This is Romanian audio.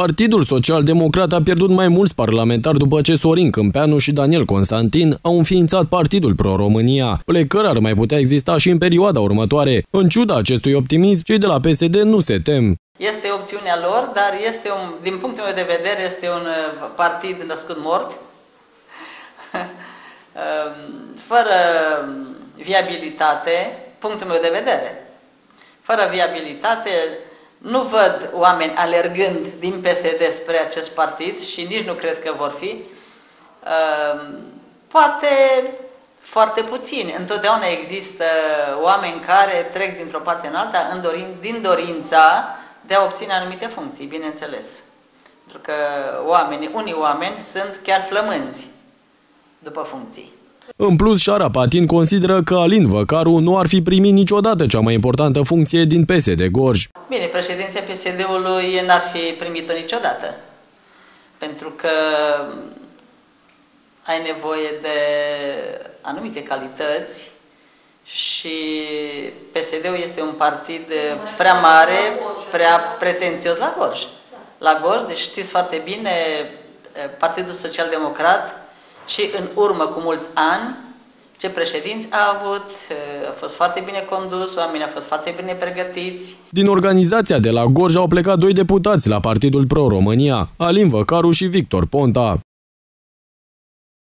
Partidul Social-Democrat a pierdut mai mulți parlamentari după ce Sorin Câmpeanu și Daniel Constantin au înființat Partidul Pro-România, plecări ar mai putea exista și în perioada următoare. În ciuda acestui optimism, cei de la PSD nu se tem. Este opțiunea lor, dar este un, din punctul meu de vedere este un uh, partid născut mort, um, fără viabilitate, punctul meu de vedere. Fără viabilitate, nu văd oameni alergând din PSD spre acest partid și nici nu cred că vor fi. Ehm, poate foarte puțini. Întotdeauna există oameni care trec dintr-o parte în alta în dorin, din dorința de a obține anumite funcții, bineînțeles. Pentru că oamenii, unii oameni sunt chiar flămânzi după funcții. În plus, Șara Patin consideră că Alin Văcaru nu ar fi primit niciodată cea mai importantă funcție din PSD Gorj. Bine, președinția PSD-ului n-ar fi primit-o niciodată. Pentru că ai nevoie de anumite calități și PSD-ul este un partid prea mare, prea pretențios la Gorj. La Gorj, deci știți foarte bine, Partidul Social Democrat și în urmă cu mulți ani, ce președinți a avut, a fost foarte bine condus, oamenii au fost foarte bine pregătiți. Din organizația de la Gorj au plecat doi deputați la Partidul Pro-România, Alin Văcaru și Victor Ponta.